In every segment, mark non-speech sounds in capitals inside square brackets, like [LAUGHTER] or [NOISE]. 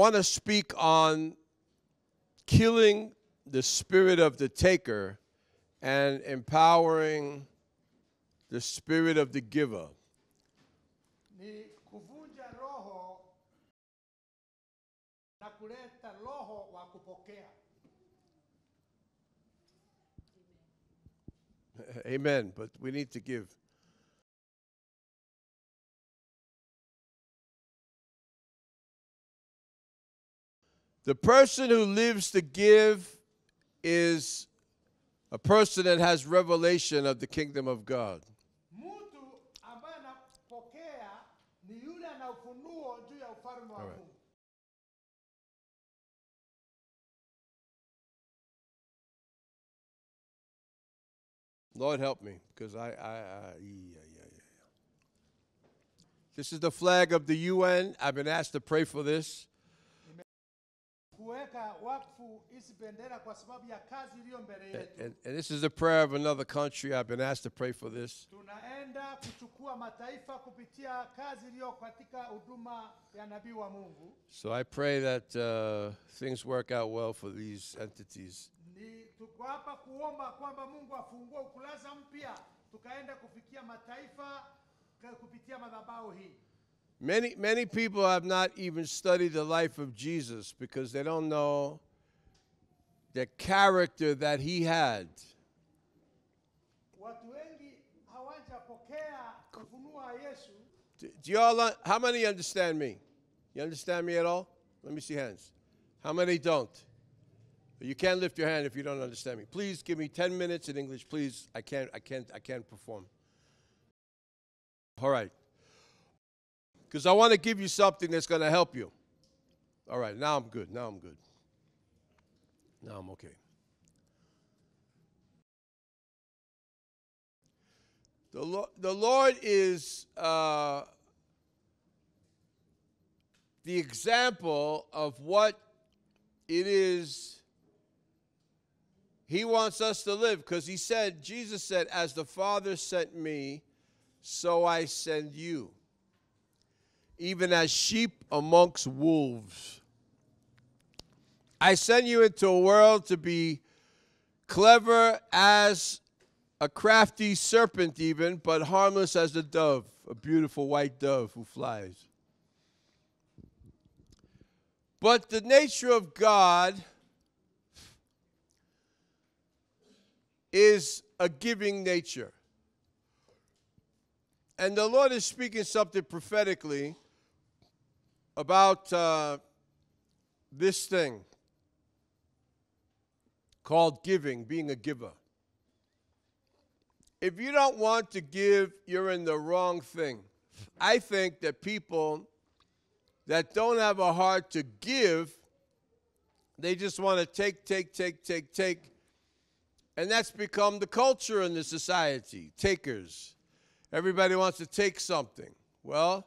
want to speak on killing the spirit of the taker and empowering the spirit of the giver. ni kuvunja roho na kuleta roho wa kupokea. [LAUGHS] Amen. But we need to give. The person who lives to give is a person that has revelation of the kingdom of God. Mtu ambaye anapokea ni yule ana ufunuo juu ya ufalme wa Alright. Lord help me, because I, I, I yeah, yeah, yeah. This is the flag of the UN. I've been asked to pray for this. Kuweka wakfu hizi bendera kwa sababu ya kazi iliyo mbele And, yetu. and, and this is the prayer of another country. I've been asked to pray for this. Tunaenda kuchukua mataifa kupitia kazi iliyo katika huduma ya nabii wa Mungu. So I pray that uh, things work out well for these entities. Ni tuko hapa kuomba kwamba Mungu afungue ukurasa mpya, tukaenda kufikia mataifa kupitia madhabahu hii. Many, many people have not even studied the life of Jesus because they don't know the character that he had. Watu wengi hawajapokea ufunuo wa Yesu. Do, do you all, how many understand me? You understand me at all? Let me see hands. How many don't? You can't lift your hand if you don't understand me. Please give me 10 minutes in English, please. I can't, I can't, I can't perform. All right. Because I want to give you something that's going to help you. All right, now I'm good. Now I'm good. Now I'm okay. The, Lo- the Lord is uh, the example of what it is He wants us to live because He said, Jesus said, As the Father sent me, so I send you. Even as sheep amongst wolves. I send you into a world to be clever as a crafty serpent, even, but harmless as a dove, a beautiful white dove who flies. But the nature of God is a giving nature. And the Lord is speaking something prophetically about uh, this thing called giving, being a giver. If you don't want to give, you're in the wrong thing. I think that people that don't have a heart to give, they just want to take, take, take, take, take. And that's become the culture in the society takers. Everybody wants to take something. Well,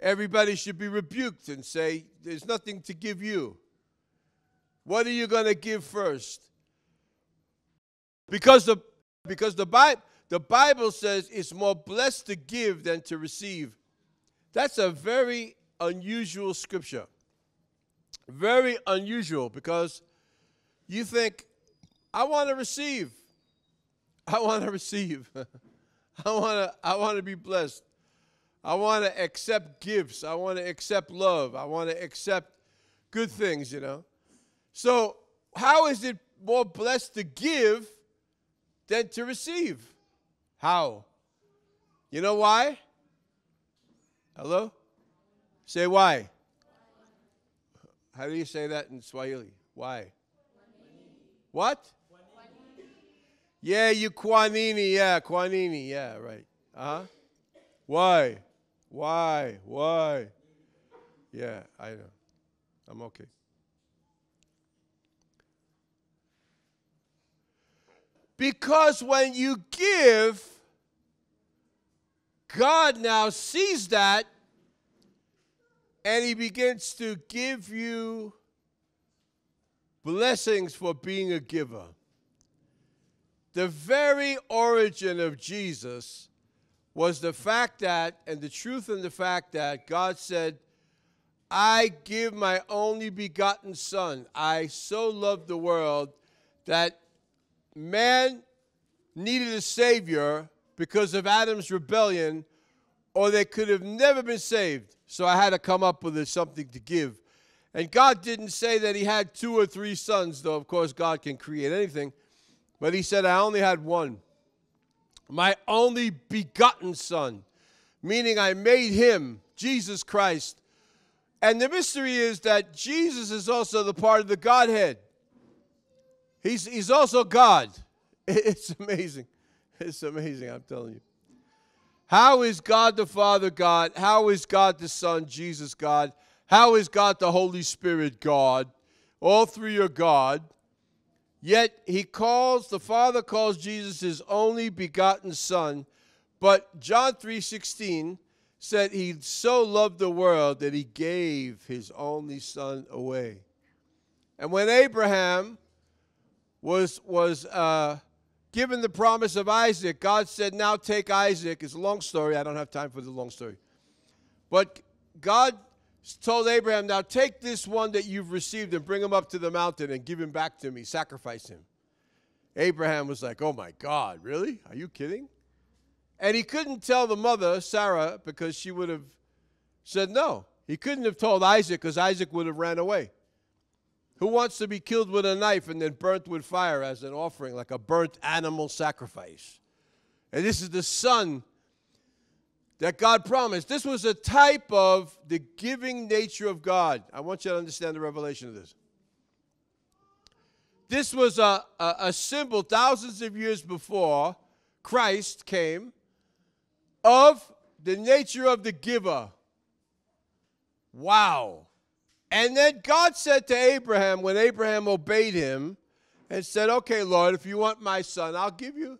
everybody should be rebuked and say, There's nothing to give you. What are you going to give first? Because the because the Bible the Bible says it's more blessed to give than to receive. That's a very unusual scripture. Very unusual because you think I want to receive. I want to [LAUGHS] receive. I want to I want to be blessed. I want to accept gifts. I want to accept love. I want to accept good things, you know. So, how is it more blessed to give than to receive? How? You know why? Hello? Say why. How do you say that in Swahili? Why? What? Yeah, you Kwanini. Yeah, Kwanini. Yeah, right. Uh huh. Why? Why? Why? Yeah, I know. I'm okay. Because when you give, God now sees that and He begins to give you blessings for being a giver. The very origin of Jesus was the fact that, and the truth in the fact that God said, I give my only begotten Son. I so love the world that man needed a Savior because of Adam's rebellion, or they could have never been saved. So I had to come up with something to give. And God didn't say that He had two or three sons, though, of course, God can create anything. But He said, I only had one. My only begotten Son, meaning I made Him, Jesus Christ. And the mystery is that Jesus is also the part of the Godhead. He's, he's also God. [LAUGHS] It's amazing. It's amazing, I'm telling you. How is God the Father God? How is God the Son, Jesus God? How is God the Holy Spirit God? All three are God. Yet he calls, the Father calls Jesus his only begotten Son. But John 3:16 said he so loved the world that he gave his only son away. And when Abraham was, was uh, given the promise of Isaac, God said, Now take Isaac. It's a long story. I don't have time for the long story. But God told Abraham, Now take this one that you've received and bring him up to the mountain and give him back to me, sacrifice him. Abraham was like, Oh my God, really? Are you kidding? And he couldn't tell the mother, Sarah, because she would have said no. He couldn't have told Isaac because Isaac would have ran away. Who wants to be killed with a knife and then burnt with fire as an offering, like a burnt animal sacrifice? And this is the son that God promised. This was a type of the giving nature of God. I want you to understand the revelation of this. This was a, a, a symbol thousands of years before Christ came of the nature of the giver. Wow. And then God said to Abraham, when Abraham obeyed him and said, Okay, Lord, if you want my son, I'll give you.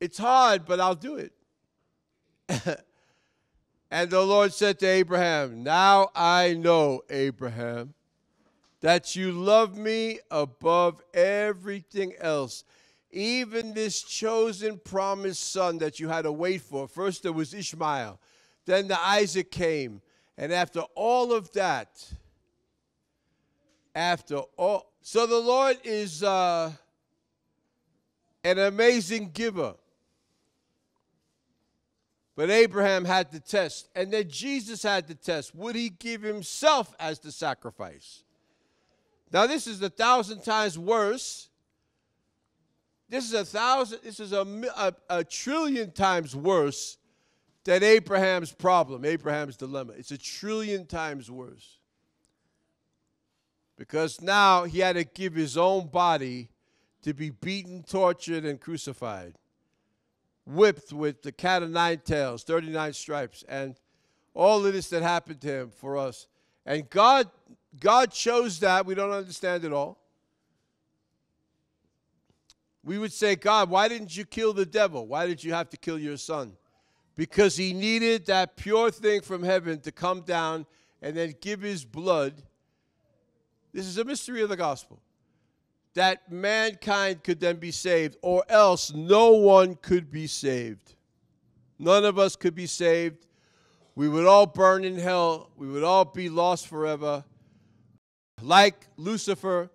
It's hard, but I'll do it. [LAUGHS] and the Lord said to Abraham, Now I know, Abraham, that you love me above everything else. Even this chosen promised son that you had to wait for. First there was Ishmael, then the Isaac came. And after all of that, after all, so the Lord is uh, an amazing giver. But Abraham had to test, and then Jesus had to test. Would he give himself as the sacrifice? Now, this is a thousand times worse. This is a thousand, this is a, a, a trillion times worse than Abraham's problem, Abraham's dilemma. It's a trillion times worse. Because now he had to give his own body to be beaten, tortured, and crucified, whipped with the cat of nine tails, 39 stripes, and all of this that happened to him for us. And God, God chose that. We don't understand it all. We would say, God, why didn't you kill the devil? Why did you have to kill your son? because he needed that pure thing from heaven to come down and then give his blood. This is a mystery of the gospel. That mankind could then be saved, or else no one could be saved. None of us could be saved. We would all burn in hell. We would all be lost forever. Like Lucifer.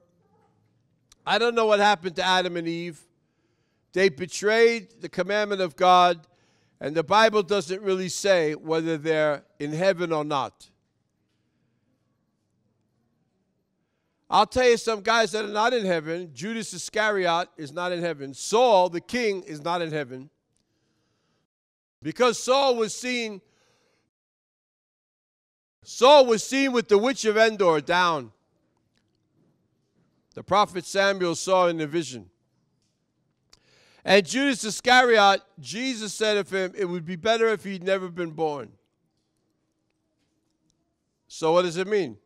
I don't know what happened to Adam and Eve. They betrayed the commandment of God and the Bible doesn't really say whether they're in heaven or not. I'll tell you some guys that are not in heaven. Judas Iscariot is not in heaven. Saul, the king, is not in heaven. Because Saul was seen Saul was seen with the witch of Endor down. The prophet Samuel saw in the vision. And Judas Iscariot, Jesus said of him, it would be better if he'd never been born. So, what does it mean?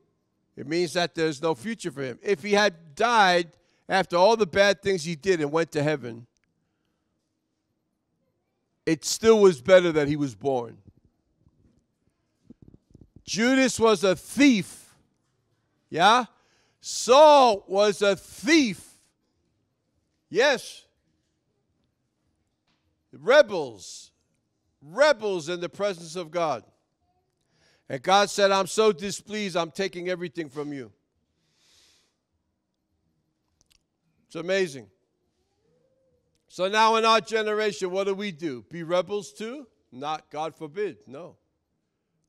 It means that there's no future for him. If he had died after all the bad things he did and went to heaven, it still was better that he was born. Judas was a thief. Yeah? Saul was a thief. Yes rebels, rebels in the presence of God. And God said, I'm so displeased, I'm taking everything from you. It's amazing. So now in our generation, what do we do? Be rebels too? Not, God forbid. No.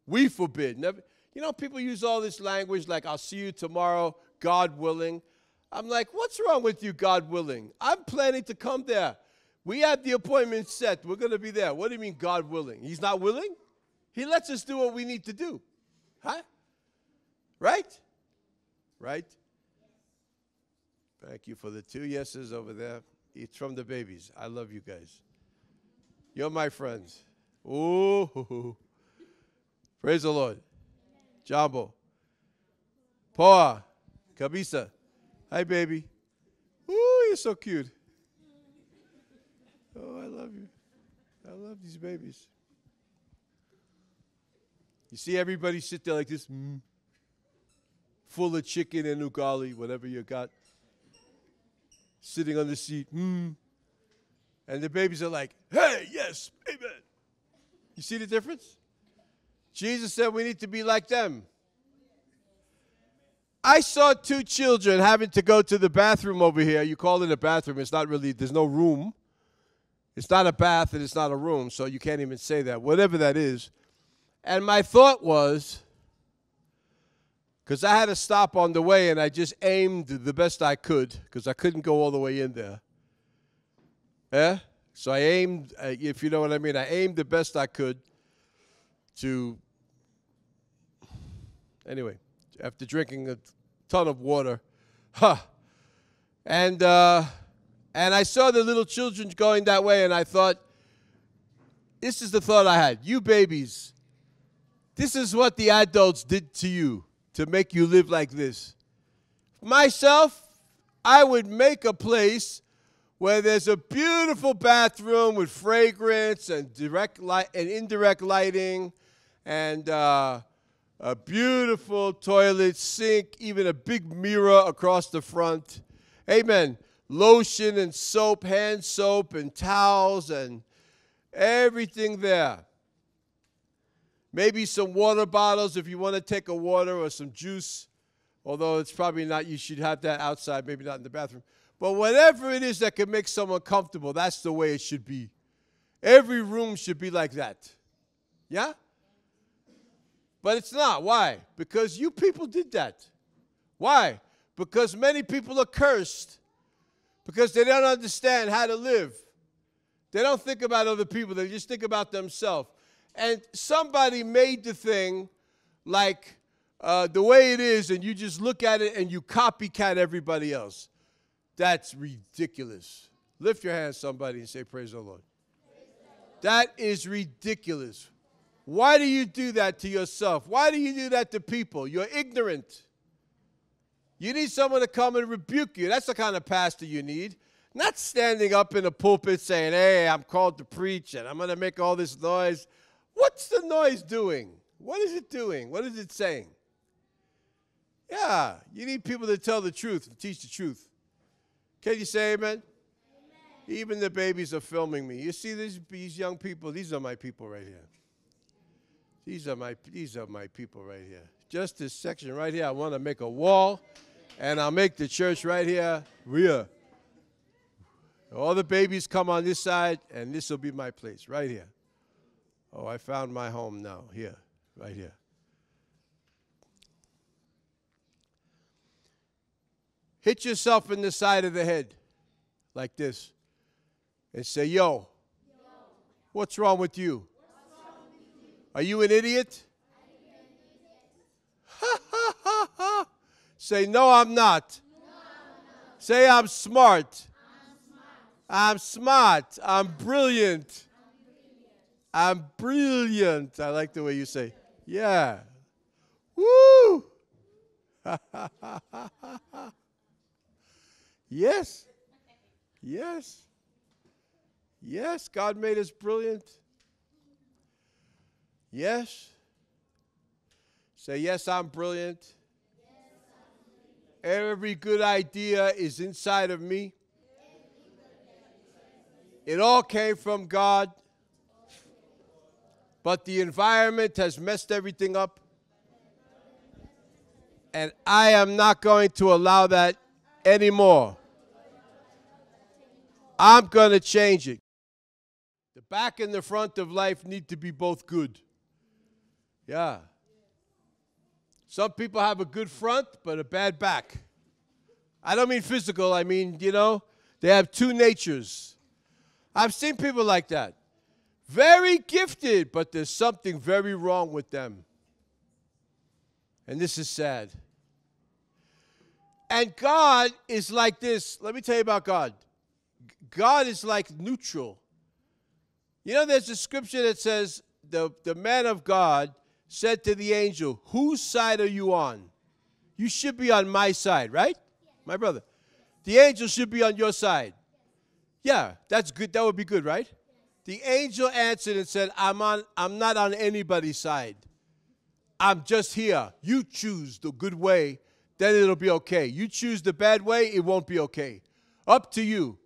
We forbid. Never. You know, people use all this language like, I'll see you tomorrow, God willing. I'm like, what's wrong with you, God willing? I'm planning to come there. We have the appointment set. We're going to be there. What do you mean, God willing? He's not willing? He lets us do what we need to do. Huh? Right? Right? Thank you for the two yeses over there. It's from the babies. I love you guys. You're my friends. Ooh. [LAUGHS] Praise the Lord. Jumbo. Poa. Kabisa. Hi, baby. Ooh, you're so cute. Oh, I love you. I love these babies. You see everybody sit there like this, mm, full of chicken and ugali, whatever you got, sitting on the seat, mm. and the babies are like, hey, yes, amen. You see the difference? Jesus said we need to be like them. I saw two children having to go to the bathroom over here. You call it a bathroom, it's not really, there's no room. It's not a bath and it's not a room, so you can't even say that. Whatever that is. And my thought was, because I had to stop on the way and I just aimed the best I could because I couldn't go all the way in there. Yeah? So I aimed, uh, if you know what I mean, I aimed the best I could to. Anyway, after drinking a ton of water, huh? And uh, and I saw the little children going that way, and I thought, this is the thought I had: you babies, this is what the adults did to you to make you live like this. Myself, I would make a place where there's a beautiful bathroom with fragrance and direct light and indirect lighting and uh, a beautiful toilet sink, even a big mirror across the front. Amen. Lotion and soap, hand soap and towels and everything there. Maybe some water bottles if you want to take a water or some juice, although it's probably not, you should have that outside, maybe not in the bathroom. But whatever it is that can make someone comfortable, that's the way it should be. Every room should be like that. Yeah? But it's not. Why? Because you people did that. Why? Because many people are cursed. Because they don't understand how to live. They don't think about other people, they just think about themselves and somebody made the thing like uh, the way it is, and you just look at it and you copycat everybody else. That's ridiculous. Lift your hand, somebody, and say, Praise the Lord. That is ridiculous. Why do you do that to yourself? Why do you do that to people? You're ignorant. You need someone to come and rebuke you. That's the kind of pastor you need. Not standing up in a pulpit saying, Hey, I'm called to preach and I'm going to make all this noise. What's the noise doing? What is it doing? What is it saying? Yeah, you need people to tell the truth to teach the truth. Can you say amen? amen? Even the babies are filming me. You see these, these young people, these are my people right here. These are my these are my people right here. Just this section right here, I want to make a wall, and I'll make the church right here real. All the babies come on this side, and this will be my place right here. Oh, I found my home now, here, right here. Hit yourself in the side of the head like this and say, Yo, Yo. what's wrong with you? Are you an idiot? [LAUGHS] say, No, I'm not. No, I'm not. Say, I'm smart. I'm smart. I'm, smart. I'm brilliant. I'm brilliant. I like the way you say, yeah. Woo! [LAUGHS] yes. Yes. Yes, God made us brilliant. Yes. Say, yes, I'm brilliant. Every good idea is inside of me. It all came from God but the environment has messed everything up. And I am not going to allow that anymore. I'm going to change it. The back and the front of life need to be both good. Yeah. Some people have a good front, but a bad back. I don't mean physical, I mean, you know, they have two natures. I've seen people like that. Very gifted, but there's something very wrong with them. And this is sad. And God is like this. Let me tell you about God. God is like neutral. You know, there's a scripture that says, the, the man of God said to the angel, Whose side are you on? You should be on my side, right? My brother. The angel should be on your side. Yeah, that's good. That would be good, right? The angel answered and said, I'm, on, I'm not on anybody's side. I'm just here. You choose the good way, then it'll be okay. You choose the bad way, it won't be okay. Up to you.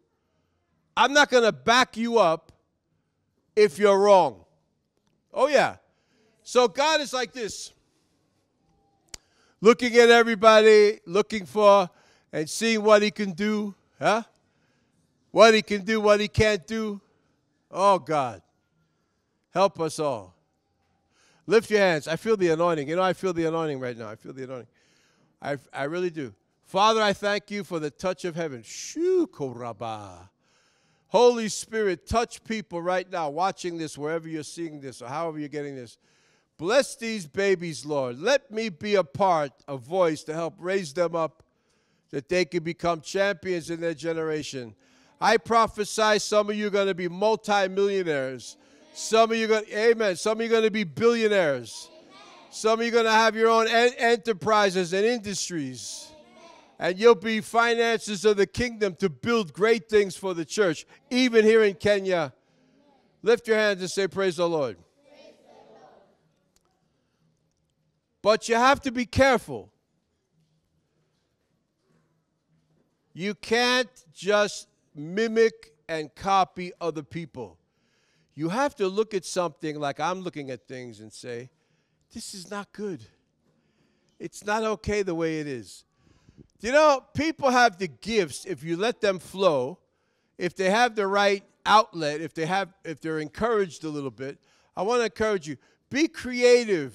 I'm not going to back you up if you're wrong. Oh, yeah. So God is like this looking at everybody, looking for and seeing what he can do, huh? What he can do, what he can't do. Oh, God. Help us all. Lift your hands. I feel the anointing. You know, I feel the anointing right now. I feel the anointing. I, I really do. Father, I thank you for the touch of heaven. Holy Spirit, touch people right now watching this, wherever you're seeing this or however you're getting this. Bless these babies, Lord. Let me be a part, a voice to help raise them up that they can become champions in their generation. I prophesy some of you are going to be multimillionaires. Some of you going amen. Some of you are going to be billionaires. Some of you are going to have your own en- enterprises and industries. And you'll be finances of the kingdom to build great things for the church, even here in Kenya. Lift your hands and say, Praise the Lord. Praise the Lord. But you have to be careful. You can't just mimic and copy other people. You have to look at something like I'm looking at things and say, this is not good. It's not okay the way it is. You know, people have the gifts if you let them flow, if they have the right outlet, if they have if they're encouraged a little bit. I want to encourage you, be creative.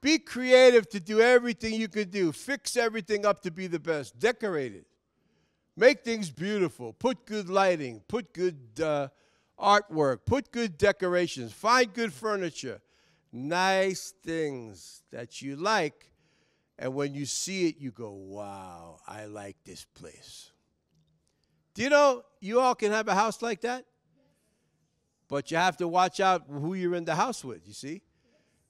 Be creative to do everything you can do. Fix everything up to be the best. Decorate it. Make things beautiful. Put good lighting. Put good uh, artwork. Put good decorations. Find good furniture. Nice things that you like. And when you see it, you go, wow, I like this place. Do you know you all can have a house like that? But you have to watch out who you're in the house with, you see?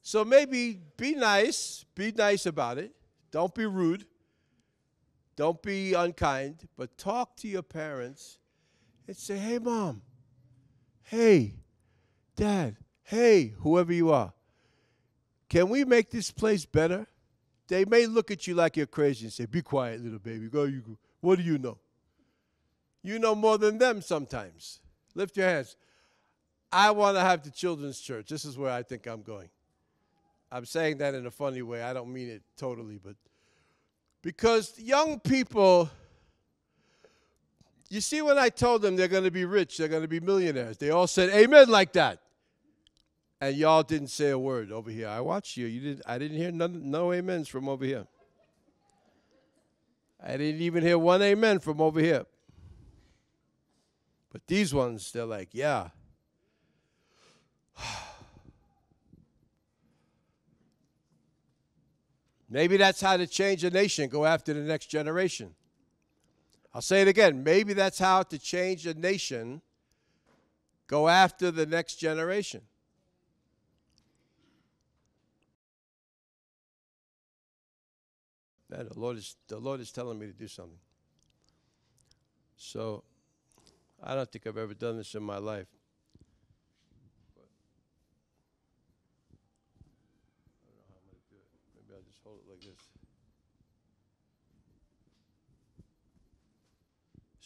So maybe be nice. Be nice about it. Don't be rude. Don't be unkind, but talk to your parents and say, hey, mom, hey, dad, hey, whoever you are, can we make this place better? They may look at you like you're crazy and say, be quiet, little baby. Go, you go. What do you know? You know more than them sometimes. Lift your hands. I want to have the children's church. This is where I think I'm going. I'm saying that in a funny way. I don't mean it totally, but because young people, you see, when I told them they're going to be rich, they're going to be millionaires, they all said amen like that. And y'all didn't say a word over here. I watched you. You didn't. I didn't hear none, no amens from over here. I didn't even hear one amen from over here. But these ones, they're like, yeah. Maybe that's how to change a nation, go after the next generation. I'll say it again. Maybe that's how to change a nation, go after the next generation. Man, the Lord is the Lord is telling me to do something. So I don't think I've ever done this in my life.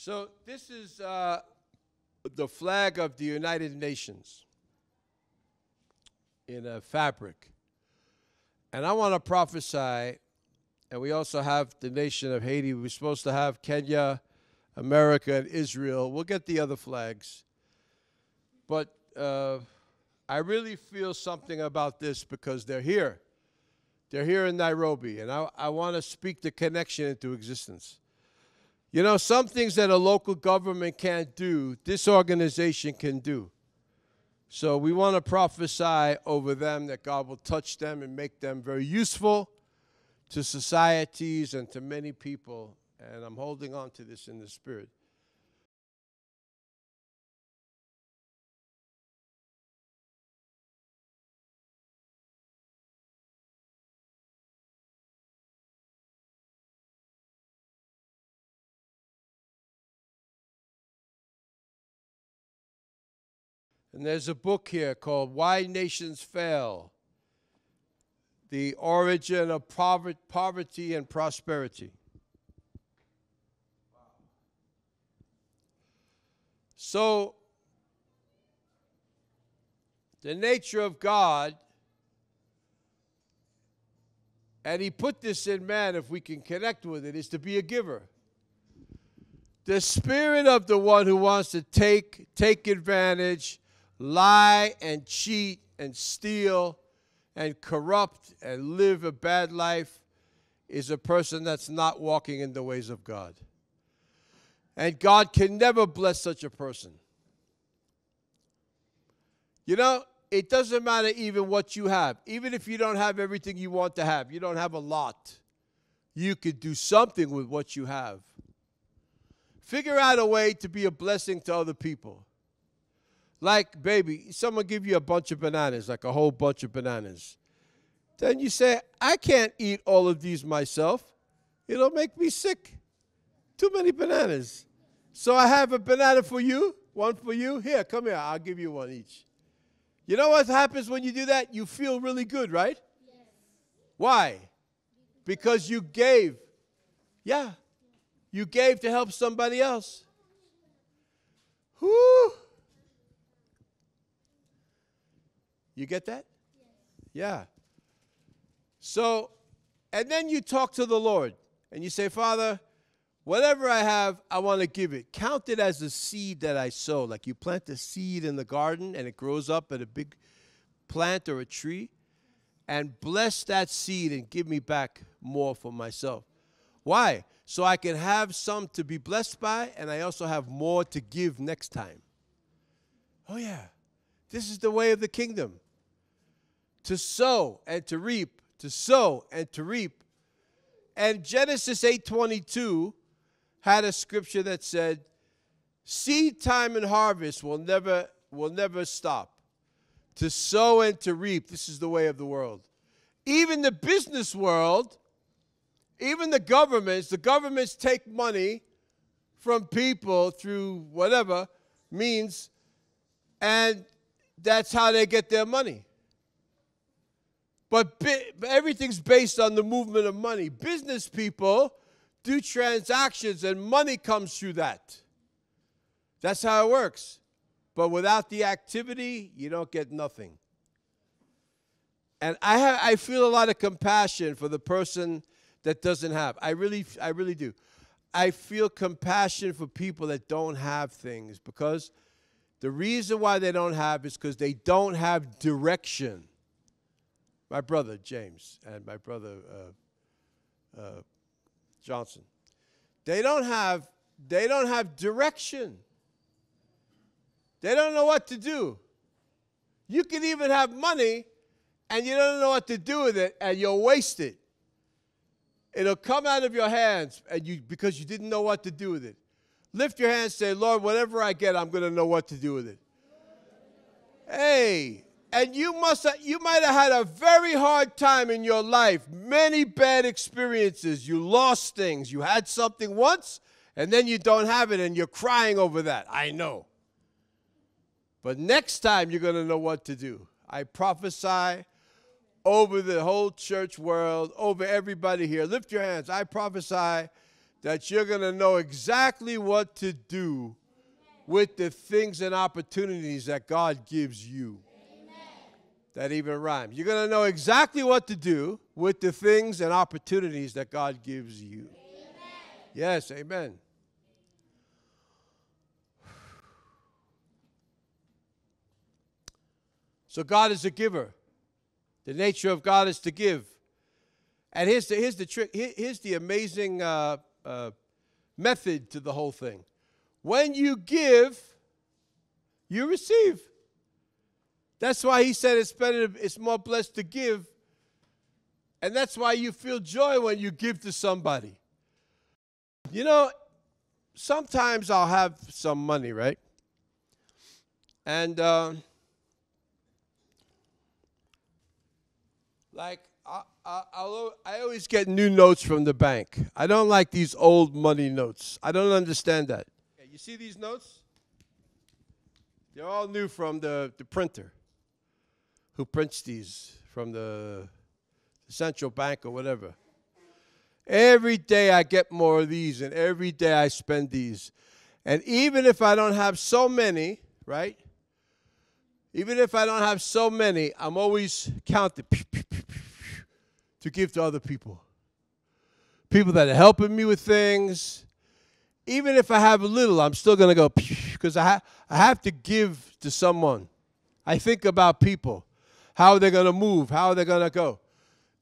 So this is uh, the flag of the United Nations in a fabric. And I want to prophesy and we also have the nation of Haiti. We're supposed to have Kenya, America, and Israel. We'll get the other flags. But uh, I really feel something about this because they're here. They're here in Nairobi, and I, I want to speak the connection into existence. You know, some things that a local government can't do, this organization can do. So we want to prophesy over them that God will touch them and make them very useful to societies and to many people. And I'm holding on to this in the spirit. And there's a book here called Why Nations Fail The Origin of Poverty and Prosperity. So, the nature of God, and He put this in man, if we can connect with it, is to be a giver. The spirit of the one who wants to take, take advantage, lie and cheat and steal and corrupt and live a bad life is a person that's not walking in the ways of God. And God can never bless such a person. You know, it doesn't matter even what you have. Even if you don't have everything you want to have, you don't have a lot, you could do something with what you have. Figure out a way to be a blessing to other people. Like, baby, someone give you a bunch of bananas, like a whole bunch of bananas. Then you say, I can't eat all of these myself. It'll make me sick. Too many bananas. So I have a banana for you, one for you. Here, come here. I'll give you one each. You know what happens when you do that? You feel really good, right? Yes. Why? Because you gave. Yeah. You gave to help somebody else. Whoo! You get that? Yeah. So, and then you talk to the Lord and you say, Father, whatever I have, I want to give it. Count it as a seed that I sow. Like you plant a seed in the garden and it grows up at a big plant or a tree. And bless that seed and give me back more for myself. Why? So I can have some to be blessed by, and I also have more to give next time. Oh, yeah. This is the way of the kingdom to sow and to reap, to sow and to reap. And Genesis 8:22 had a scripture that said, "Seed time and harvest will never will never stop. To sow and to reap, this is the way of the world. Even the business world, even the governments, the governments take money from people through whatever means, and that's how they get their money. But bi- everything's based on the movement of money. Business people do transactions and money comes through that. That's how it works. But without the activity, you don't get nothing. And I, ha- I feel a lot of compassion for the person that doesn't have. I really, I really do. I feel compassion for people that don't have things because the reason why they don't have is because they don't have direction my brother James and my brother uh, uh, Johnson. They don't have they don't have direction. They don't know what to do. You can even have money and you don't know what to do with it and you'll waste it. It'll come out of your hands and you because you didn't know what to do with it. Lift your hands say, Lord, whatever I get, I'm going to know what to do with it. Hey, and you must have, you might have had a very hard time in your life. Many bad experiences. You lost things. You had something once and then you don't have it and you're crying over that. I know. But next time you're going to know what to do. I prophesy over the whole church world over everybody here. Lift your hands. I prophesy that you're going to know exactly what to do with the things and opportunities that god gives you that even rhymes. You're going to know exactly what to do with the things and opportunities that God gives you. Amen. Yes, amen. So God is a giver. The nature of God is to give. And here's the, here's the trick. Here's the amazing uh, uh, method to the whole thing. When you give, you receive. That's why he said it's better, it's more blessed to give. And that's why you feel joy when you give to somebody. You know, sometimes I'll have some money, right? And um, like I, I, I'll, I always get new notes from the bank. I don't like these old money notes. I don't understand that. You see these notes? They're all new from the, the printer who prints these from the, central bank or whatever. Every day I get more of these, and every day I spend these. And even if I don't have so many, right? Even if I don't have so many, I'm always counting to give to other people. People that are helping me with things. Even if I have a little, I'm still going to go because I, ha- I have to give to someone. I think about people, how are they're going to move, how are they're going to go.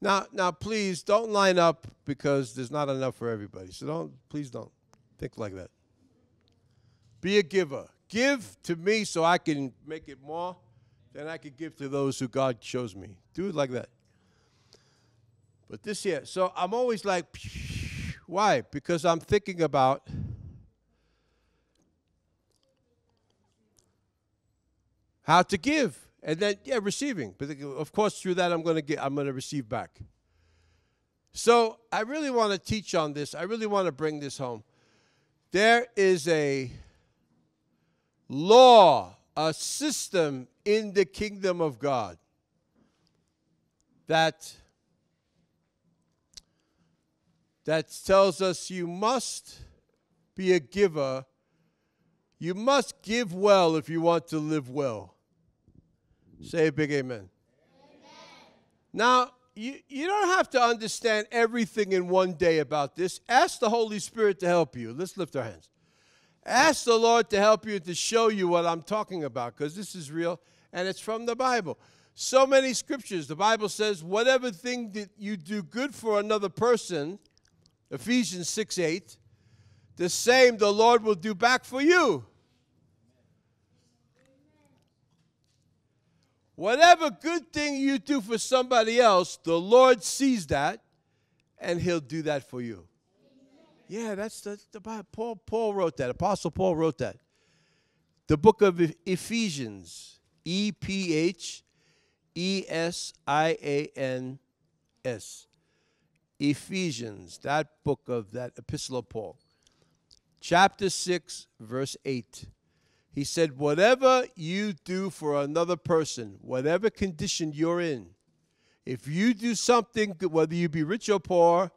Now, now, please don't line up because there's not enough for everybody. So don't, please don't think like that. Be a giver. Give to me so I can make it more than I can give to those who God shows me. Do it like that. But this year, so I'm always like, [SNIFFS] why? Because I'm thinking about how to give and then yeah receiving. But of course through that i'm going to get i'm going to receive back. So i really want to teach on this. I really want to bring this home. There is a law a system in the kingdom of god that that tells us you must be a giver. You must give well if you want to live well Say a big amen. amen. Now, you, you don't have to understand everything in one day about this. Ask the Holy Spirit to help you. Let's lift our hands. Ask the Lord to help you to show you what I'm talking about because this is real and it's from the Bible. So many scriptures. The Bible says, whatever thing that you do good for another person, Ephesians 6 8, the same the Lord will do back for you. Whatever good thing you do for somebody else, the Lord sees that and he'll do that for you. Yeah, that's the, the Bible. Paul, Paul wrote that. Apostle Paul wrote that. The book of Ephesians, E P H E S I A N S. Ephesians, that book of that epistle of Paul. Chapter 6, verse 8. He said, Whatever you do for another person, whatever condition you're in, if you do something, whether you be rich or poor,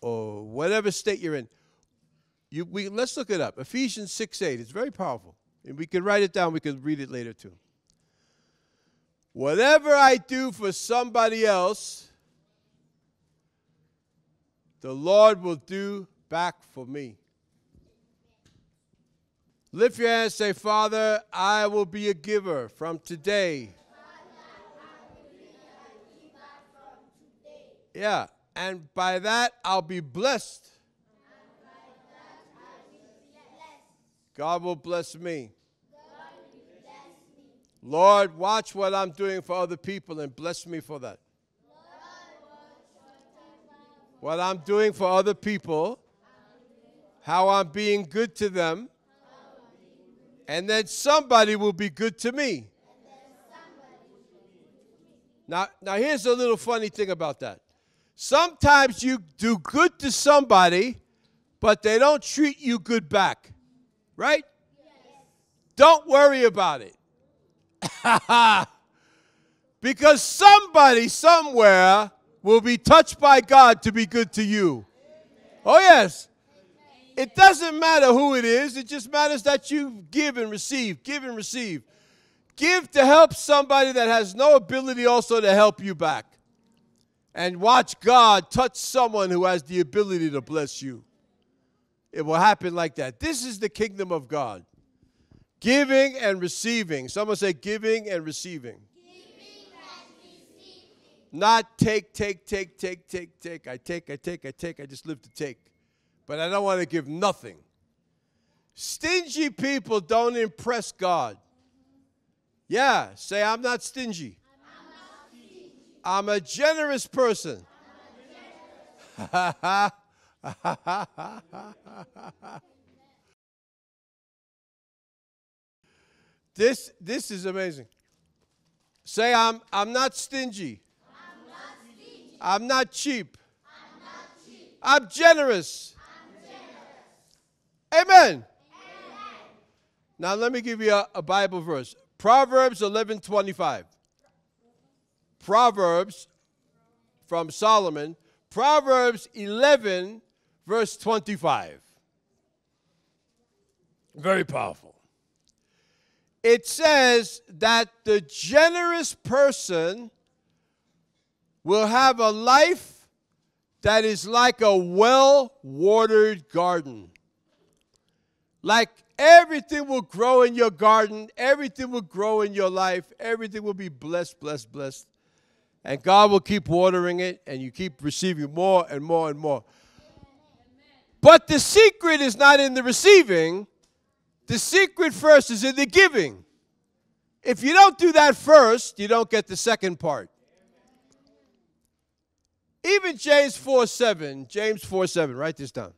or whatever state you're in, you, we, let's look it up. Ephesians 6 8. It's very powerful. And we can write it down, we can read it later too. Whatever I do for somebody else, the Lord will do back for me. Lift your hands say, Father, I will be a giver from today. Yeah, and by that I'll be blessed. God will bless me. Lord, watch what I'm doing for other people and bless me for that. What I'm doing for other people, how I'm being good to them and then somebody will be good to me. Now, now here's a little funny thing about that. Sometimes you do good to somebody, but they don't treat you good back. Right? Don't worry about it. [LAUGHS] because somebody somewhere will be touched by God to be good to you. Oh, yes. It doesn't matter who it is, it just matters that you give and receive, give and receive. Give to help somebody that has no ability also to help you back. And watch God touch someone who has the ability to bless you. It will happen like that. This is the kingdom of God. Giving and receiving. Someone say giving and receiving. Not take, take, take, take, take, take. I take, I take, I take. I just live to take. But I don't want to give nothing. Stingy people don't impress God. Yeah, say, I'm not stingy. I'm, a generous person. [LAUGHS] this, this is amazing. Say, I'm, I'm not stingy. I'm not, stingy. I'm not cheap. I'm, not cheap. I'm generous. Amen. Amen. Now let me give you a, a Bible verse. Proverbs 11:25. Proverbs from Solomon, Proverbs 11 verse 25. Very powerful. It says that the generous person will have a life that is like a well watered garden. Like everything will grow in your garden, everything will grow in your life, everything will be blessed, blessed, blessed. And God will keep watering it, and you keep receiving more and more and more. But the secret is not in the receiving, the secret first is in the giving. If you don't do that first, you don't get the second part. Even James 4 7, James 4 7, write this down.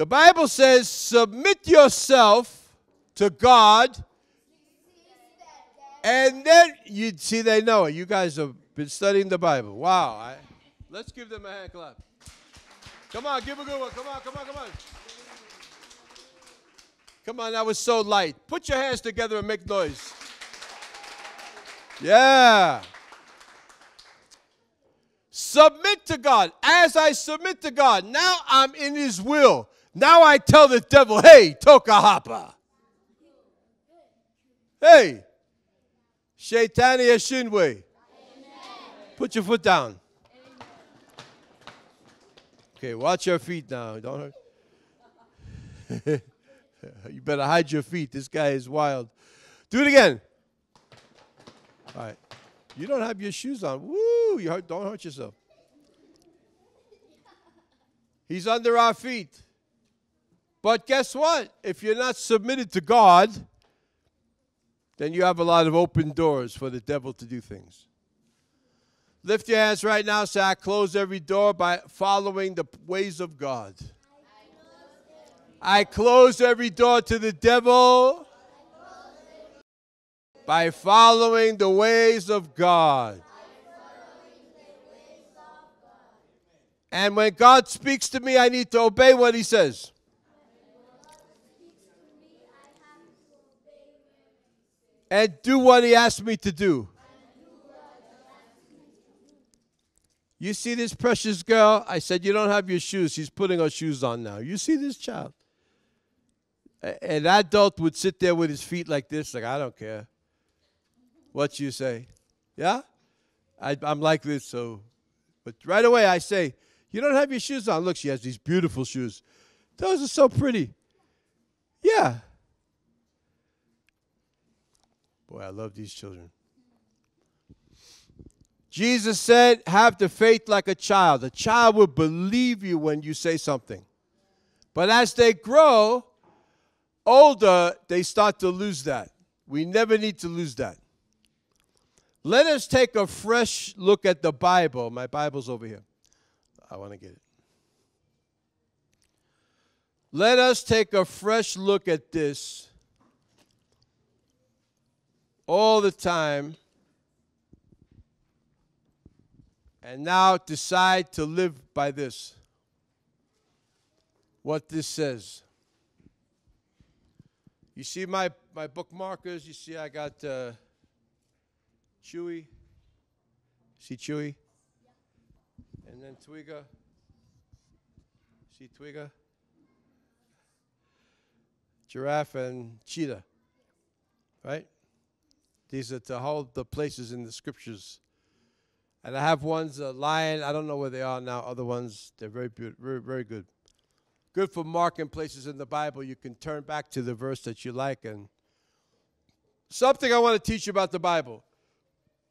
The Bible says, submit yourself to God. And then you see, they know it. You guys have been studying the Bible. Wow. I, let's give them a hand clap. Come on, give a good one. Come on, come on, come on. Come on, that was so light. Put your hands together and make noise. Yeah. Submit to God. As I submit to God, now I'm in His will. Now I tell the devil, hey, Tokahapa. Hey, Shaitania Shinwe. Put your foot down. Okay, watch your feet now. Don't hurt. [LAUGHS] you better hide your feet. This guy is wild. Do it again. All right. You don't have your shoes on. Woo! You hurt, don't hurt yourself. He's under our feet. But guess what? If you're not submitted to God, then you have a lot of open doors for the devil to do things. Lift your hands right now. Say, I close every door by following the ways of God. I close every door to the devil by following the ways of God. And when God speaks to me, I need to obey what He says. And do what He asked me to do. You see this precious girl? I said, You don't have your shoes. She's putting her shoes on now. You see this child? An adult would sit there with his feet like this, like, I don't care what you say. Yeah? I, am like this, so. But right away I say, You don't have your shoes on. Look, she has these beautiful shoes. Those are so pretty. Yeah. Boy, I love these children. Jesus said, Have the faith like a child. A child will believe you when you say something. But as they grow older, they start to lose that. We never need to lose that. Let us take a fresh look at the Bible. My Bible's over here. I want to get it. Let us take a fresh look at this all the time and now decide to live by this. What this says. You see my, my bookmarkers? You see I got uh, Chui. See Chui? And then Twiga. See Twiga? Giraffe and cheetah. Right? These are to hold the places in the scriptures. And I have ones, uh, a lion, I don't know where they are now. Other ones, they're very, good, very, very good. Good for marking places in the Bible. You can turn back to the verse that you like. And something I want to teach you about the Bible.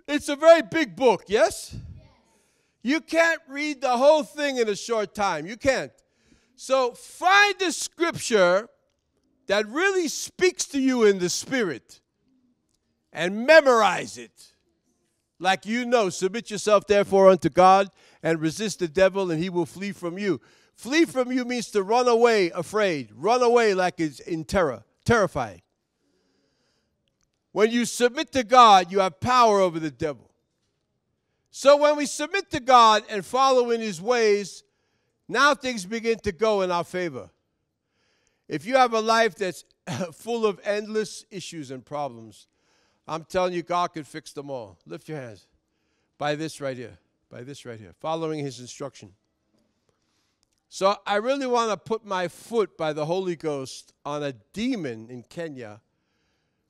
It's a very big book, yes? You can't read the whole thing in a short time. You can't. So find a scripture that really speaks to you in the spirit and memorize it. Like you know, submit yourself therefore unto God and resist the devil, and he will flee from you. Flee from you means to run away afraid, run away like it's in terror, terrified. When you submit to God, you have power over the devil. So when we submit to God and follow in his ways, now things begin to go in our favor. If you have a life that's [LAUGHS] full of endless issues and problems, I'm telling you, God could fix them all. Lift your hands. By this right here. By this right here. Following his instruction. So I really want to put my foot by the Holy Ghost on a demon in Kenya.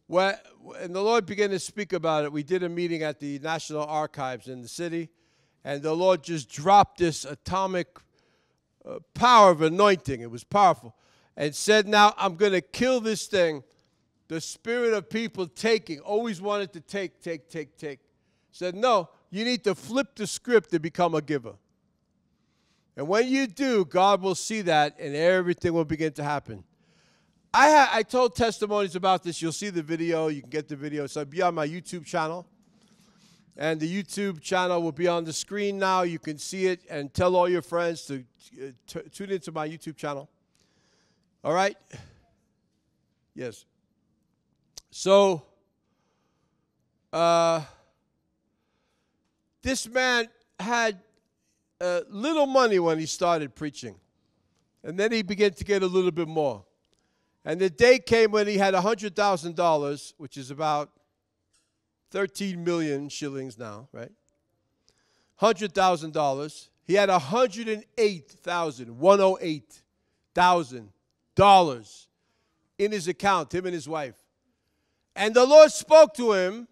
Where, and the Lord began to speak about it. We did a meeting at the National Archives in the city, and the Lord just dropped this atomic uh, power of anointing. It was powerful. And said, Now I'm going to kill this thing. The spirit of people taking, always wanted to take, take, take, take. Said, No, you need to flip the script to become a giver. And when you do, God will see that and everything will begin to happen. I, I told testimonies about this. You'll see the video. You can get the video. So be on my YouTube channel. And the YouTube channel will be on the screen now. You can see it and tell all your friends to uh, tune into my YouTube channel. All right? Yes. So, uh, this man had uh, little money when he started preaching. And then he began to get a little bit more. And the day came when he had $100,000, which is about 13 million shillings now, right? $100,000. He had $108,000, $108,000 in his account, him and his wife. And the Lord spoke to him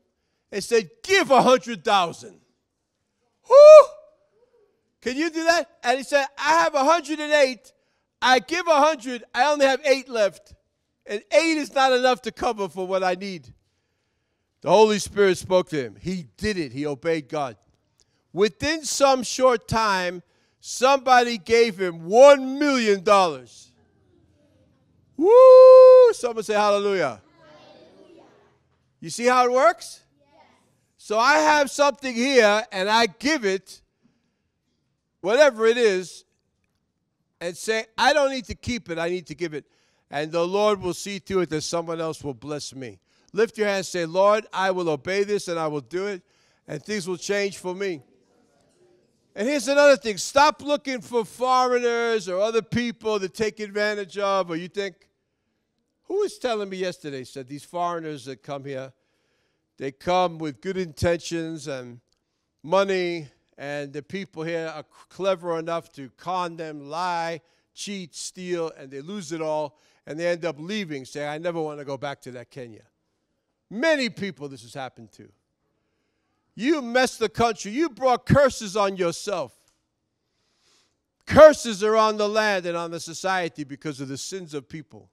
and said, Give a hundred thousand. Whoo! Can you do that? And he said, I have a 108. I give a 100. I only have eight left. And eight is not enough to cover for what I need. The Holy Spirit spoke to him. He did it. He obeyed God. Within some short time, somebody gave him $1 million. Woo! Someone say hallelujah. You see how it works? Yes. So I have something here and I give it whatever it is, and say, I don't need to keep it, I need to give it. And the Lord will see to it that someone else will bless me. Lift your hands, say, Lord, I will obey this and I will do it, and things will change for me. And here's another thing stop looking for foreigners or other people to take advantage of, or you think, who was telling me yesterday, said these foreigners that come here, they come with good intentions and money and the people here are clever enough to con them, lie, cheat, steal, and they lose it all, and they end up leaving, saying, I never want to go back to that Kenya. Many people this has happened to. You messed the country, you brought curses on yourself. Curses are on the land and on the society because of the sins of people.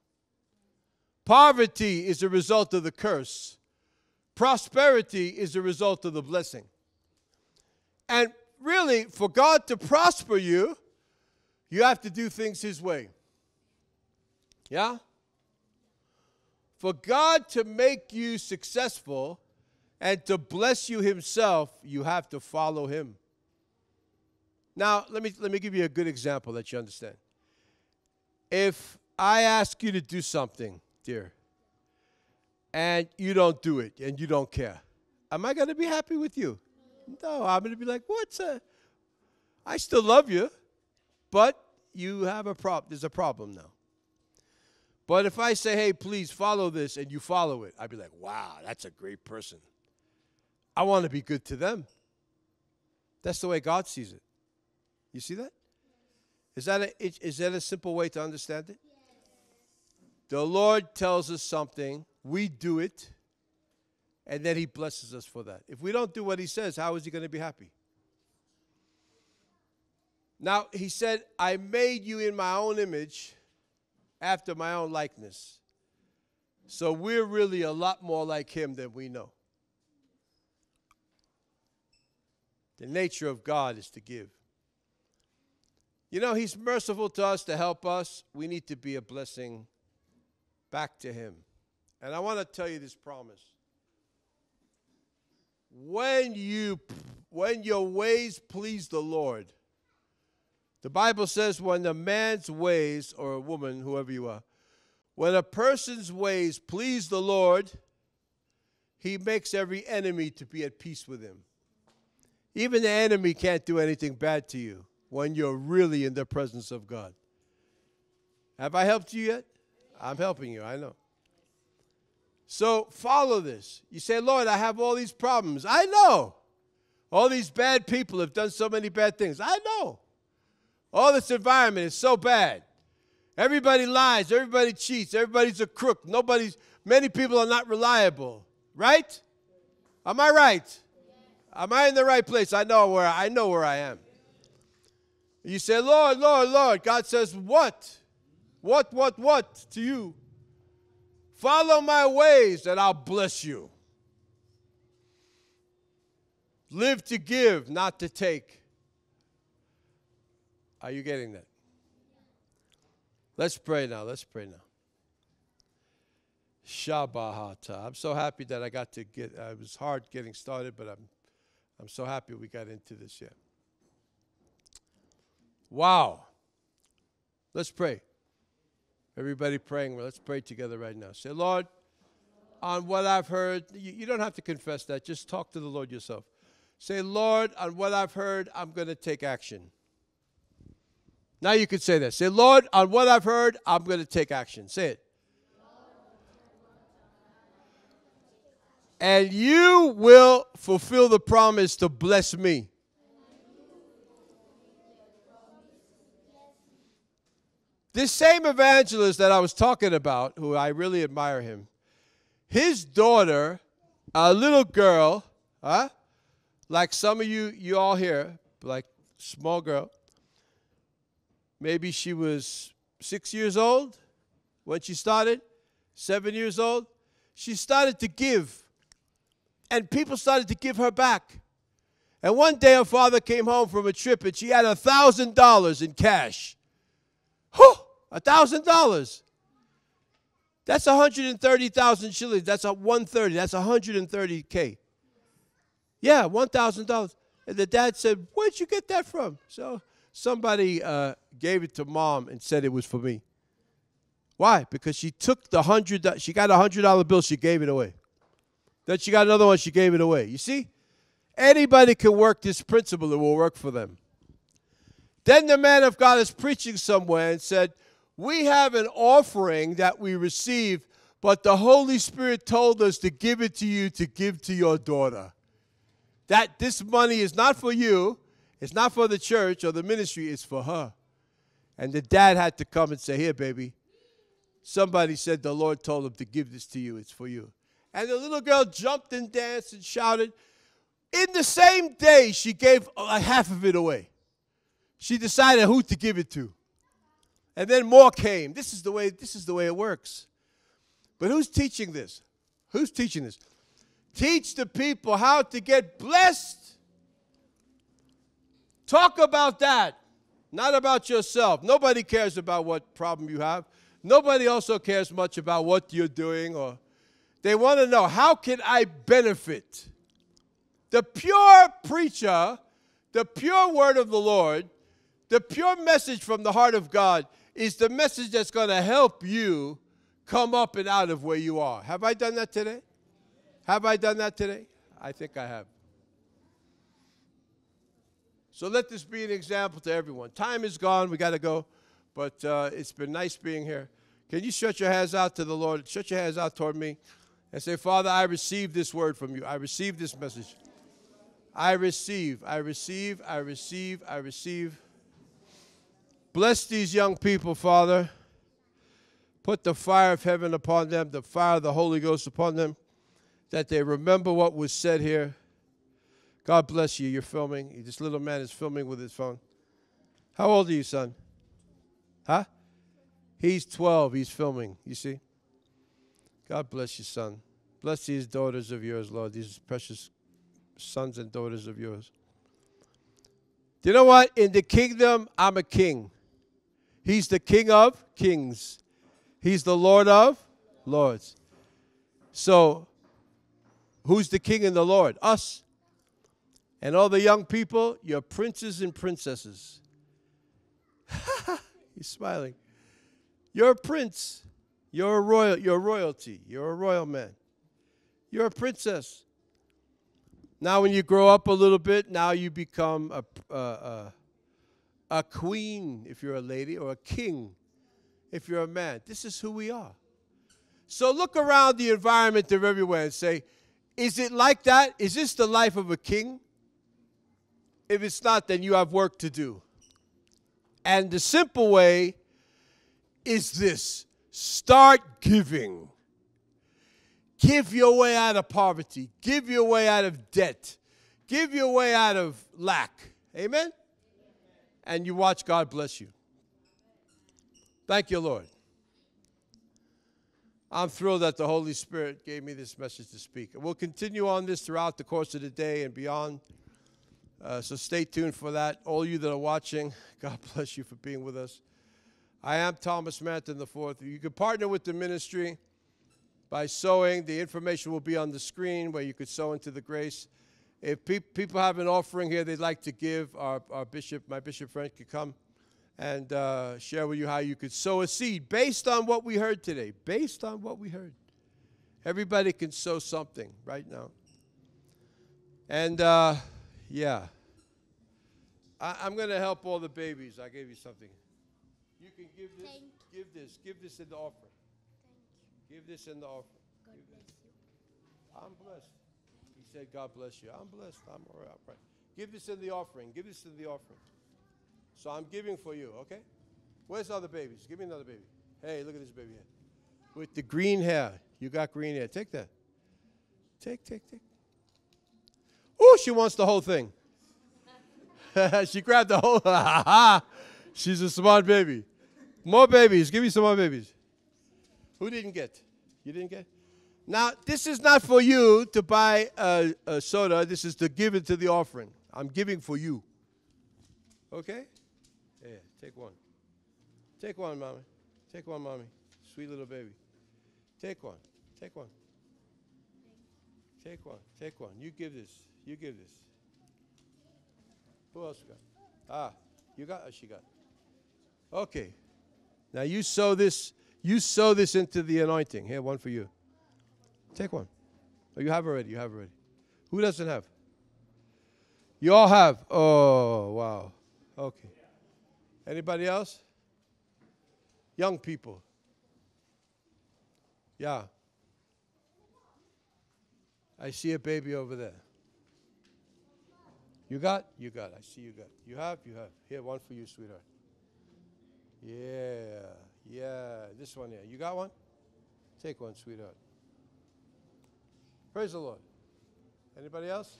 Poverty is a result of the curse. Prosperity is a result of the blessing. And really, for God to prosper you, you have to do things His way. Yeah? For God to make you successful and to bless you Himself, you have to follow Him. Now, let me, let me give you a good example that you understand. If I ask you to do something, dear, and you don't do it and you don't care, am I going to be happy with you? No, I'm going to be like, what's a. I still love you, but you have a problem. There's a problem now. But if I say, hey, please follow this, and you follow it, I'd be like, wow, that's a great person. I want to be good to them. That's the way God sees it. You see that? Is that a, is that a simple way to understand it? The Lord tells us something, we do it, And then he blesses us for that. If we don't do what he says, how is he going to be happy? Now, he said, I made you in my own image after my own likeness. So we're really a lot more like him than we know. The nature of God is to give. You know, he's merciful to us to help us. We need to be a blessing back to him. And I want to tell you this promise. When you when your ways please the Lord, the Bible says when a man's ways or a woman, whoever you are, when a person's ways please the Lord, he makes every enemy to be at peace with him. Even the enemy can't do anything bad to you when you're really in the presence of God. Have I helped you yet? I'm helping you, I know. So follow this. You say, Lord, I have all these problems. I know. All these bad people have done so many bad things. I know. All this environment is so bad. Everybody lies, everybody cheats, everybody's a crook. Nobody's many people are not reliable. Right? Am I right? Am I in the right place? I know where I know where I am. You say, Lord, Lord, Lord. God says, What? What, what, what to you? Follow my ways and I'll bless you. Live to give, not to take. Are you getting that? Let's pray now. Let's pray now. Shabahata. I'm so happy that I got to get, uh, it was hard getting started, but I'm, I'm so happy we got into this yet. Wow. Let's pray. Everybody praying, let's pray together right now. Say, Lord, on what I've heard, you, you don't have to confess that, just talk to the Lord yourself. Say, Lord, on what I've heard, I'm going to take action. Now you can say that. Say, Lord, on what I've heard, I'm going to take action. Say it. And you will fulfill the promise to bless me. This same evangelist that I was talking about, who I really admire him, his daughter, a little girl, huh? Like some of you, you all here, like small girl. Maybe she was six years old when she started, seven years old. She started to give, and people started to give her back. And one day her father came home from a trip and she had a thousand dollars in cash. Whew! A thousand dollars. That's 130,000 shillings. That's a 130. That's 130k. Yeah, $1,000. And the dad said, "Where'd you get that from?" So somebody uh, gave it to mom and said it was for me. Why? Because she took the hundred. She got a hundred dollar bill. She gave it away. Then she got another one. She gave it away. You see, anybody can work this principle. It will work for them. Then the man of God is preaching somewhere and said, we have an offering that we receive, but the Holy Spirit told us to give it to you to give to your daughter. That this money is not for you, it's not for the church or the ministry, it's for her. And the dad had to come and say, Here, baby. Somebody said the Lord told him to give this to you, it's for you. And the little girl jumped and danced and shouted. In the same day, she gave half of it away. She decided who to give it to. And then more came. This is the way this is the way it works. But who's teaching this? Who's teaching this? Teach the people how to get blessed. Talk about that, not about yourself. Nobody cares about what problem you have. Nobody also cares much about what you're doing or they want to know how can I benefit? The pure preacher, the pure word of the Lord, the pure message from the heart of God is the message that's going to help you come up and out of where you are. Have I done that today? Have I done that today? I think I have. So let this be an example to everyone. Time is gone. We got to go. But uh, it's been nice being here. Can you stretch your hands out to the Lord? Stretch your hands out toward me and say, Father, I receive this word from you. I receive this message. I receive, I receive, I receive, I receive. Bless these young people, Father. Put the fire of heaven upon them, the fire of the Holy Ghost upon them. that they remember what was said here. God bless you. You're filming. This little man is filming with his phone. How old are you, son? Huh? He's 12. He's filming. You see? God bless you, son. Bless these daughters of yours, Lord, these precious sons and daughters of yours. Do you know what? In the kingdom, I'm a king. He's the king of kings, he's the Lord of lords. So, who's the king and the Lord? Us. And all the young people, you're princes and princesses. [LAUGHS] He's smiling. You're a prince. You're a royal. You're royalty. You're a royal man. You're a princess. Now, when you grow up a little bit, now you become a, a, a, a queen if you're a lady, or a king if you're a man. This is who we are. So look around the environment of everywhere and say, is it like that? Is this the life of a king? If it's not, then you have work to do. And the simple way is this start giving. Give your way out of poverty. Give your way out of debt. Give your way out of lack. Amen? And you watch God bless you. Thank you, Lord. I'm thrilled that the Holy Spirit gave me this message to speak. And we'll continue on this throughout the course of the day and beyond. Uh, so stay tuned for that. All you that are watching, [LAUGHS] God bless you for being with us. I am Thomas Manton IV. You can partner with the ministry by sowing. The information will be on the screen where you could sow into the grace. If pe- people have an offering here they'd like to give, our, our bishop, my bishop friend, could come and uh, share with you how you could sow a seed based on what we heard today. Based on what we heard. Everybody can sow something right now. And uh, yeah, I, am going to help all the babies. I gave you something. You can give this, give this, give this in the offering. Give this in the offering. God bless you. I'm blessed. Said, God bless you. I'm blessed. I'm all right. right. Give this in the offering. Give this in the offering. So I'm giving for you, okay? Where's the other babies? Give me another baby. Hey, look at this baby here. With the green hair. You got green hair. Take that. Take, take, take. Oh, she wants the whole thing. [LAUGHS] she grabbed the whole. [LAUGHS] She's a smart baby. More babies. Give me some more babies. Who didn't get? You didn't get? Now, this is not for you to buy a, a soda. This is to give it to the offering. I'm giving for you. Okay? Yeah, take one. Take one, mommy. Take one, mommy. Sweet little baby. Take one. Take one. Take one. Take one. You give this. You give this. Who else got? Ah, you got? Oh, she got. Okay. Now you sow this you sow this into the anointing. Here, one for you. Take one. Oh, you have already. You have already. Who doesn't have? You all have. Oh, wow. Okay. Anybody else? Young people. Yeah. I see a baby over there. You got? You got. I see you got. You have? You have. Here, one for you, sweetheart. Yeah. Yeah, this one here. You got one? Take one, sweetheart. Praise the Lord. Anybody else?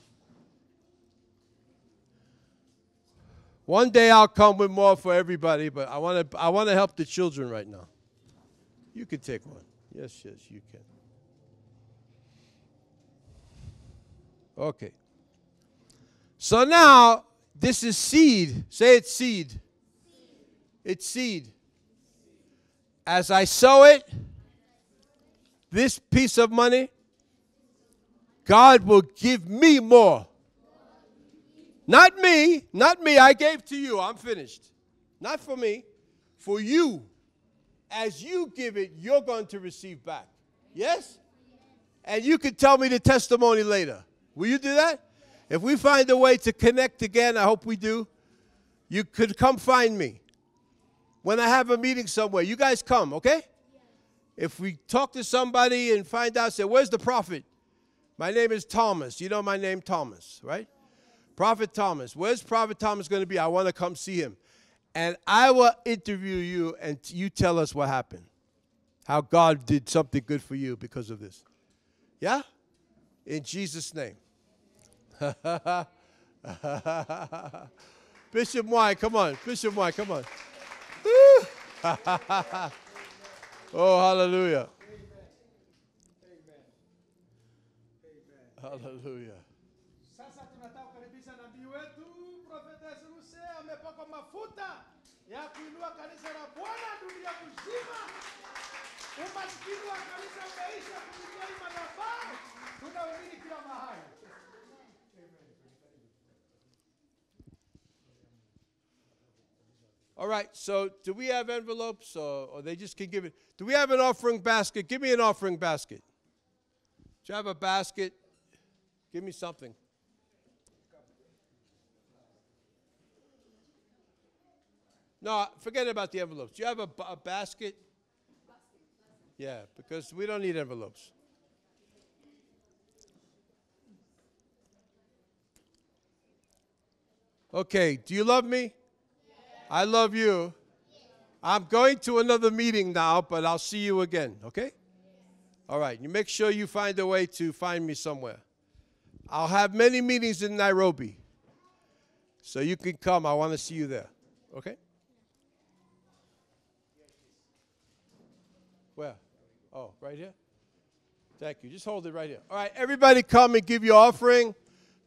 One day I'll come with more for everybody, but I want to I want to help the children right now. You can take one. Yes, yes, you can. Okay. So now this is seed. Say it's seed. seed. It's seed as I sow it, this piece of money, God will give me more. Not me, not me. I gave to you. I'm finished. Not for me, for you. As you give it, you're going to receive back. Yes? And you can tell me the testimony later. Will you do that? If we find a way to connect again, I hope we do, you could come find me when I have a meeting somewhere. You guys come, okay? If we talk to somebody and find out, say, where's the prophet? My name is Thomas. You know my name, Thomas, right? Prophet Thomas. Where's Prophet Thomas going to be? I want to come see him. And I will interview you and you tell us what happened. How God did something good for you because of this. Yeah? In Jesus' name. [LAUGHS] Bishop White, come on. Bishop White, come on. [LAUGHS] oh, hallelujah. Hallelujah. Sasa nabii wetu Luce amepakwa mafuta ya kuinua kanisa la Bwana dunia mzima. Umaskini wa kanisa umeisha kupitia hii madhabahu. Tunahubiri kila mahali. All right, so do we have envelopes or, or they just can give it? Do we have an offering basket? Give me an offering basket. Do you have a basket? Give me something. No, forget about the envelopes. Do you have a, a basket? Yeah, because we don't need envelopes. Okay, do you love me? I love you. I'm going to another meeting now, but I'll see you again, okay? All right, you make sure you find a way to find me somewhere. I'll have many meetings in Nairobi. So you can come. I want to see you there, okay? Where? Oh, right here? Thank you. Just hold it right here. All right, everybody come and give your offering.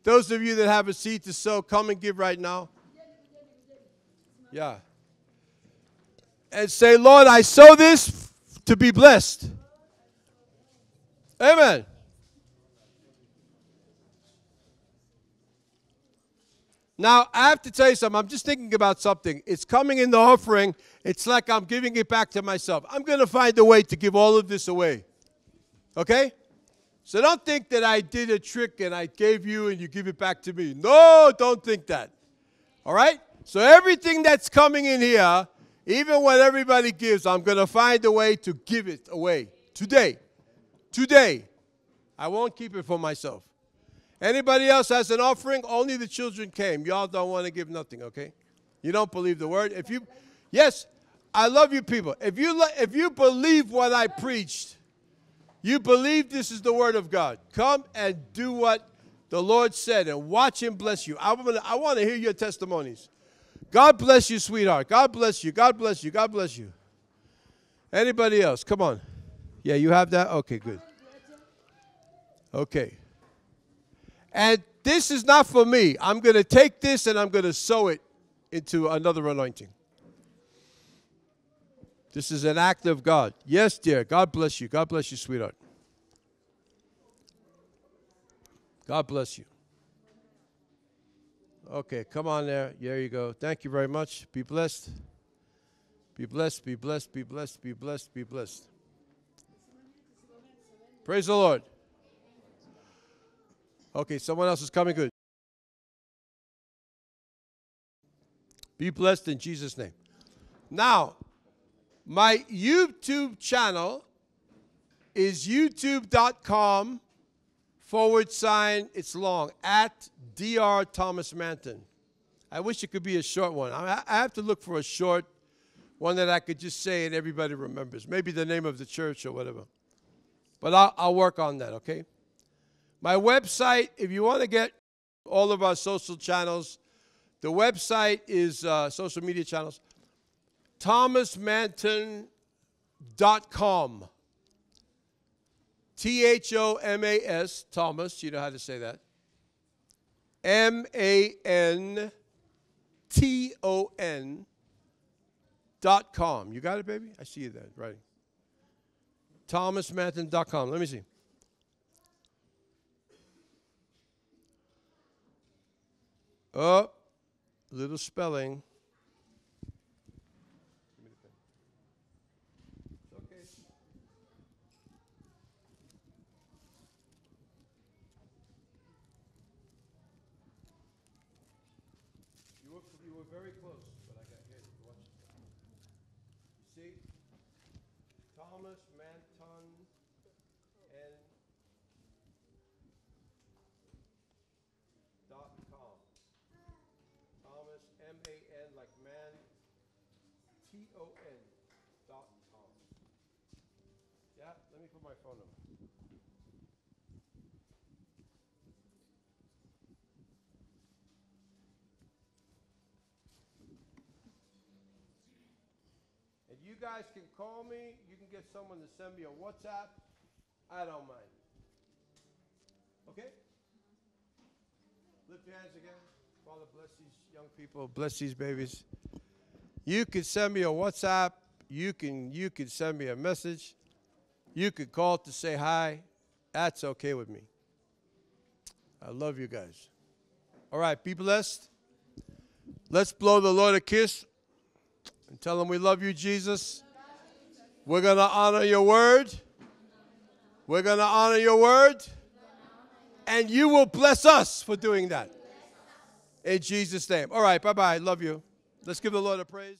Those of you that have a seed to sow, come and give right now. Yeah. And say, Lord, I sow this to be blessed. Amen. Now, I have to tell you something. I'm just thinking about something. It's coming in the offering. It's like I'm giving it back to myself. I'm going to find a way to give all of this away. Okay? So don't think that I did a trick and I gave you and you give it back to me. No, don't think that. All right? So everything that's coming in here, even what everybody gives, I'm going to find a way to give it away today. Today. I won't keep it for myself. Anybody else has an offering? Only the children came. Y'all don't want to give nothing, okay? You don't believe the word. If you Yes, I love you people. If you if you believe what I preached, you believe this is the word of God. Come and do what the Lord said and watch him bless you. I want to I want to hear your testimonies. God bless you, sweetheart. God bless you. God bless you. God bless you. Anybody else? Come on. Yeah, you have that? Okay, good. Okay. And this is not for me. I'm going to take this and I'm going to sow it into another anointing. This is an act of God. Yes, dear. God bless you. God bless you, sweetheart. God bless you. Okay, come on there. There you go. Thank you very much. Be blessed. Be blessed, be blessed, be blessed, be blessed, be blessed. Praise the Lord. Okay, someone else is coming. Good. Be blessed in Jesus' name. Now, my YouTube channel is youtube.com forward sign, it's long, at Dr. Thomas Manton. I wish it could be a short one. I have to look for a short one that I could just say and everybody remembers. Maybe the name of the church or whatever. But I'll, I'll work on that, okay? My website, if you want to get all of our social channels, the website is uh, social media channels, thomasmanton.com. T H O M A S, Thomas, you know how to say that. M A N T O N dot com. You got it, baby? I see you there, right? ThomasManton.com. Let me see. Oh, little spelling. Okay. T-O-N dot com. Yeah, let me put my phone number. And you guys can call me. You can get someone to send me a WhatsApp. I don't mind. Okay? Lift your hands again. Father, bless these young people. Bless these babies. You can send me a WhatsApp. You can you can send me a message. You could call to say hi. That's okay with me. I love you guys. All right, be blessed. Let's blow the Lord a kiss and tell him we love you, Jesus. We're going to honor your word. We're going to honor your word. And you will bless us for doing that. In Jesus' name. All right, bye bye. Love you. Let's give the Lord a praise.